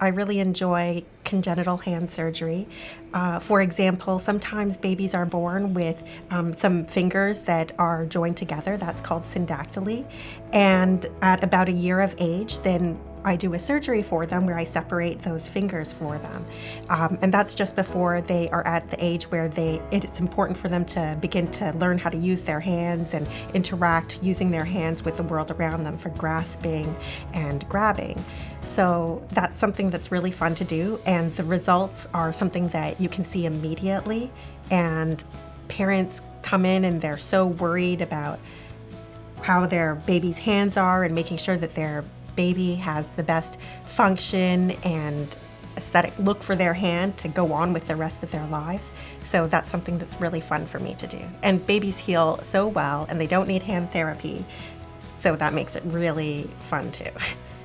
I really enjoy congenital hand surgery. Uh, for example, sometimes babies are born with um, some fingers that are joined together. That's called syndactyly. And at about a year of age, then I do a surgery for them where I separate those fingers for them. Um, and that's just before they are at the age where they it's important for them to begin to learn how to use their hands and interact using their hands with the world around them for grasping and grabbing. So that's something that's really fun to do and the results are something that you can see immediately and parents come in and they're so worried about how their baby's hands are and making sure that their baby has the best function and aesthetic look for their hand to go on with the rest of their lives. So that's something that's really fun for me to do. And babies heal so well and they don't need hand therapy. So that makes it really fun too.